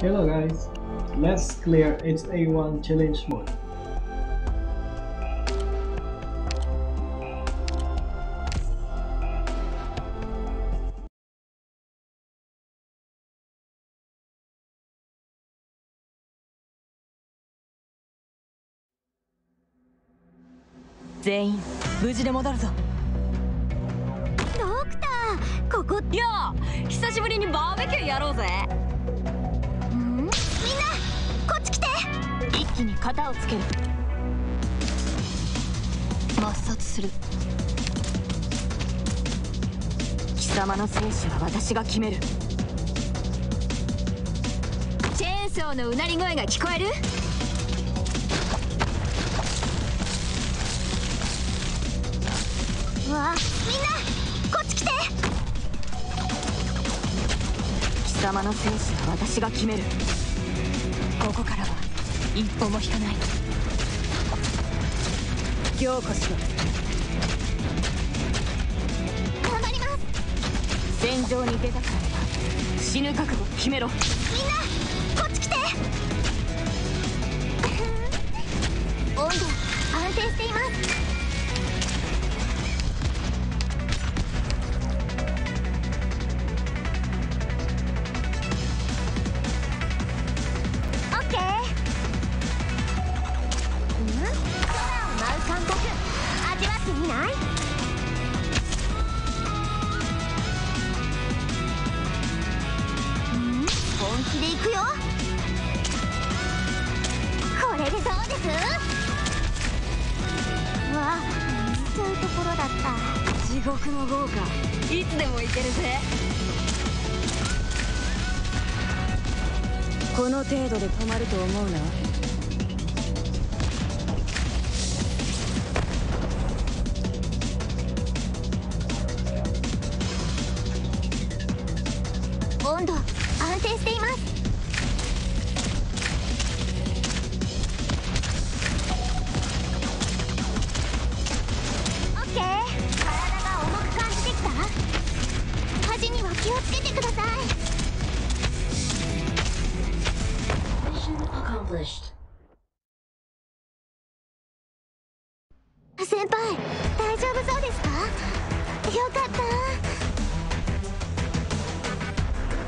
Hello guys, let's clear HA1 challenge mode. Zen 無事で戻るぞドクターここいや久しぶりにバーベキューやろうぜ型をつける。抹殺する。貴様の生死は私が決める。チェーンソーのうなり声が聞こえる？わあみんなこっち来て。貴様の生死は私が決める。ここからは一歩も引かない。今日こそ。頑張ります。戦場に出たからには死ぬ覚悟を決めろ。みんなこっち来て。温度安定していますう感覚。味わってみない。うん？本気で行くよ。これでどうです？わあそういうところだった。地獄の豪華。いつでも行けるぜ。この程度で止まると思うな温度安定しています。く感じてきた？端には気をつけてください。Mission accomplished. 先輩大丈夫そうですか？よかった